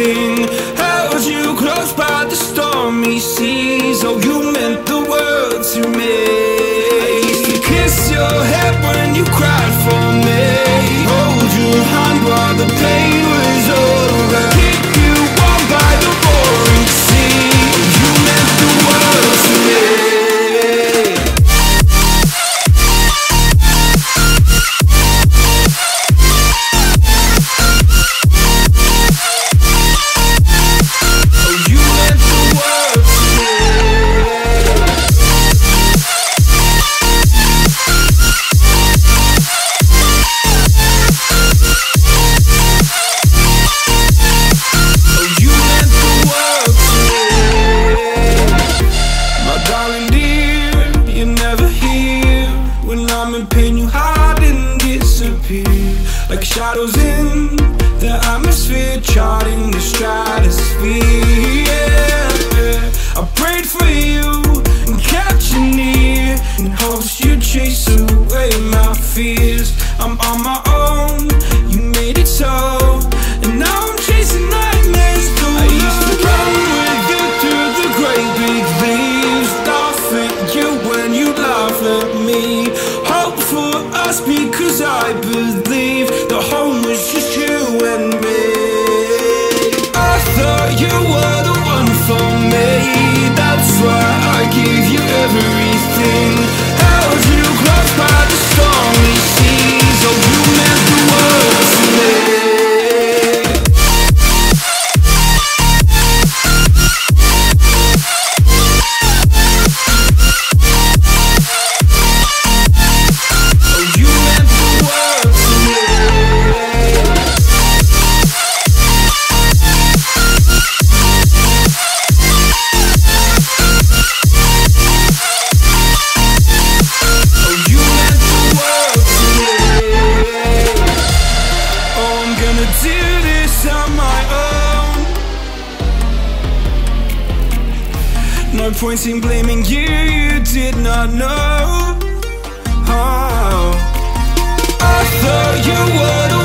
everything. Held you close by the stormy seas. Oh, you I'm in pain, you hide and disappear. Like shadows in the atmosphere, charting the stratosphere. Yeah. I prayed for you and kept you near in hopes you'd chase away my fears. I'm on my own, you made it so. And now I'm chasing nightmares too. I used to run with you through the great big leaves, laugh at you when you laugh at me. Because I believe the home was just you and me. I thought you were the one for me. That's why I gave you everything. No point in blaming you, you did not know. Oh, I thought you were the